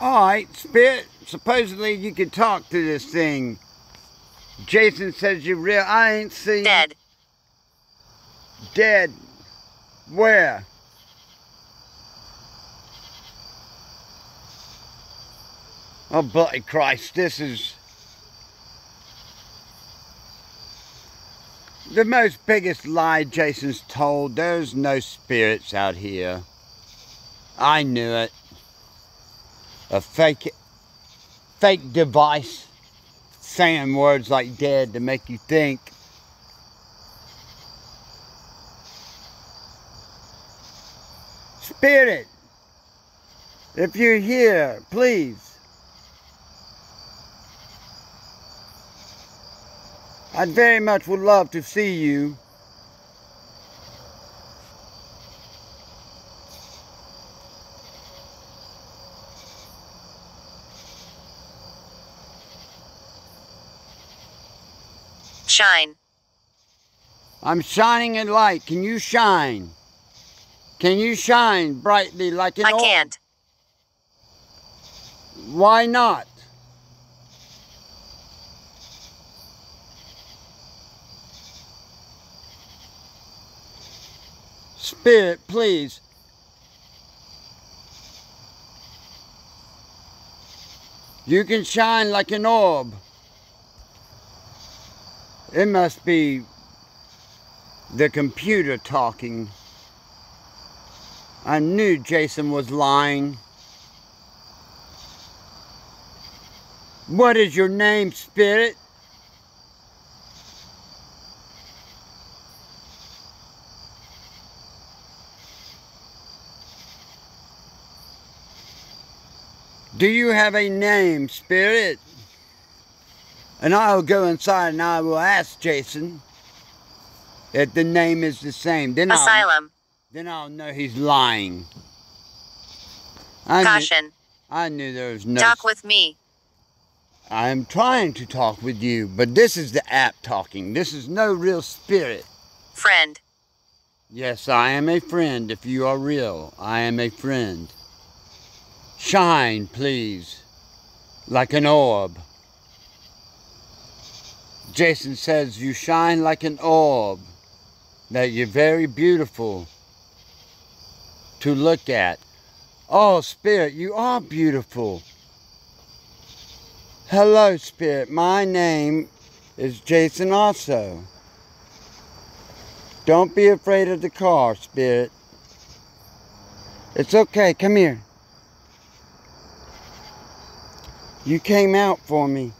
Alright, Spirit, supposedly you could talk to this thing. Jason says you're real. I ain't seen... Dead. Dead. Where? Oh, bloody Christ, this is... The most biggest lie Jason's told. There's no spirits out here. I knew it. A fake, fake device saying words like dead to make you think. Spirit, if you're here, please. I very much would love to see you. Shine. I'm shining in light. Can you shine? Can you shine brightly like an I can't. Why not? Spirit, please. You can shine like an orb. It must be the computer talking. I knew Jason was lying. What is your name, Spirit? Do you have a name, Spirit? And I'll go inside and I will ask Jason if the name is the same. Then I'll, then I'll know he's lying. I Knew, Caution. I knew there was no. Talk with me. I'm trying to talk with you, but this is the app talking. This is no real spirit. Friend. Yes, I am a friend. If you are real, I am a friend. Shine, please, like an orb. Jason says you shine like an orb, that you're very beautiful to look at. Oh, Spirit, you are beautiful. Hello, Spirit. My name is Jason also. Don't be afraid of the car, Spirit. It's okay. Come here. You came out for me.